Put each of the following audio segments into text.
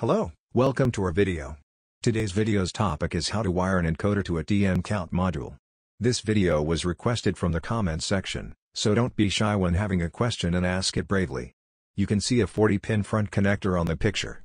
Hello, welcome to our video. Today's video's topic is how to wire an encoder to a TM count module. This video was requested from the comments section, so don't be shy when having a question and ask it bravely. You can see a 40-pin front connector on the picture.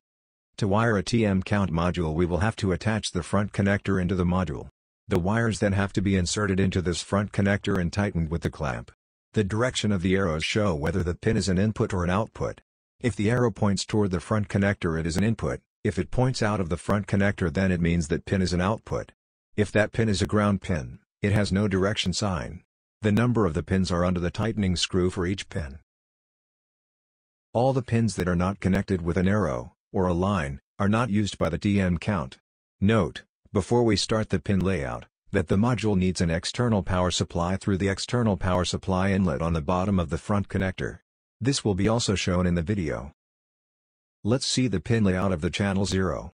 To wire a TM count module we will have to attach the front connector into the module. The wires then have to be inserted into this front connector and tightened with the clamp. The direction of the arrows show whether the pin is an input or an output. If the arrow points toward the front connector it is an input, if it points out of the front connector then it means that pin is an output. If that pin is a ground pin, it has no direction sign. The number of the pins are under the tightening screw for each pin. All the pins that are not connected with an arrow, or a line, are not used by the TM count. Note, before we start the pin layout, that the module needs an external power supply through the external power supply inlet on the bottom of the front connector. This will be also shown in the video. Let's see the pin layout of the channel 0.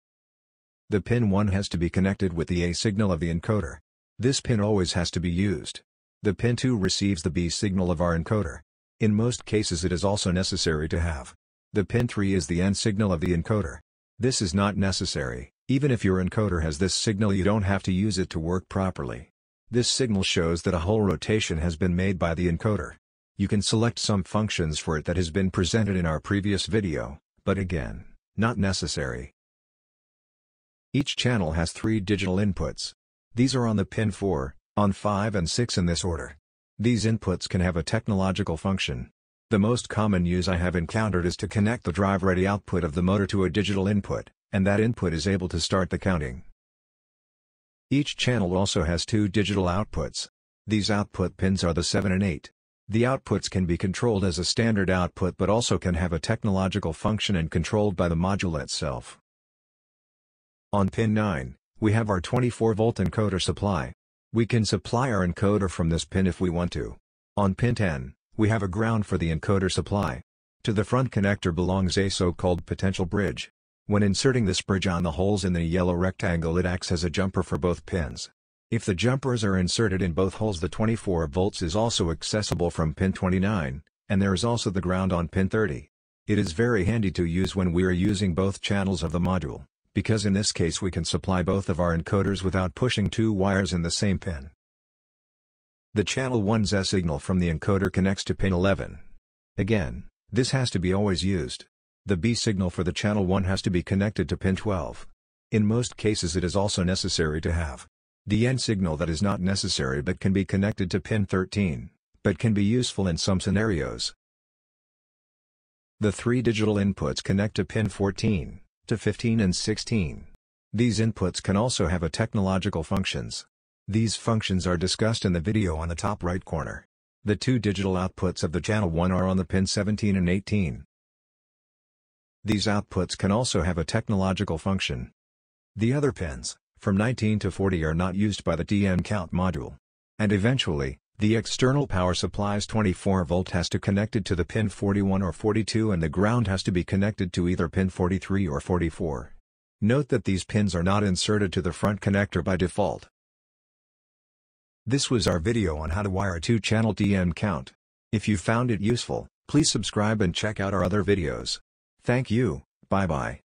The pin 1 has to be connected with the A signal of the encoder. This pin always has to be used. The pin 2 receives the B signal of our encoder. In most cases it is also necessary to have. The pin 3 is the N signal of the encoder. This is not necessary, even if your encoder has this signal you don't have to use it to work properly. This signal shows that a whole rotation has been made by the encoder. You can select some functions for it that has been presented in our previous video, but again, not necessary. Each channel has three digital inputs. These are on the pin 4, on 5 and 6 in this order. These inputs can have a technological function. The most common use I have encountered is to connect the drive-ready output of the motor to a digital input, and that input is able to start the counting. Each channel also has two digital outputs. These output pins are the 7 and 8. The outputs can be controlled as a standard output but also can have a technological function and controlled by the module itself. On pin 9, we have our 24-volt encoder supply. We can supply our encoder from this pin if we want to. On pin 10, we have a ground for the encoder supply. To the front connector belongs a so-called potential bridge. When inserting this bridge on the holes in the yellow rectangle it acts as a jumper for both pins. If the jumpers are inserted in both holes the 24 volts is also accessible from pin 29, and there is also the ground on pin 30. It is very handy to use when we are using both channels of the module, because in this case we can supply both of our encoders without pushing two wires in the same pin. The channel 1's S signal from the encoder connects to pin 11. Again, this has to be always used. The B signal for the channel 1 has to be connected to pin 12. In most cases it is also necessary to have the N signal that is not necessary but can be connected to pin 13, but can be useful in some scenarios. The three digital inputs connect to pin 14, to 15 and 16. These inputs can also have a technological functions. These functions are discussed in the video on the top right corner. The two digital outputs of the channel 1 are on the pin 17 and 18. These outputs can also have a technological function. The other pins, from 19 to 40 are not used by the TM count module. And eventually, the external power supply's 24 volt has to connected to the pin 41 or 42 and the ground has to be connected to either pin 43 or 44. Note that these pins are not inserted to the front connector by default. This was our video on how to wire a 2-channel TM count. If you found it useful, please subscribe and check out our other videos. Thank you, bye bye.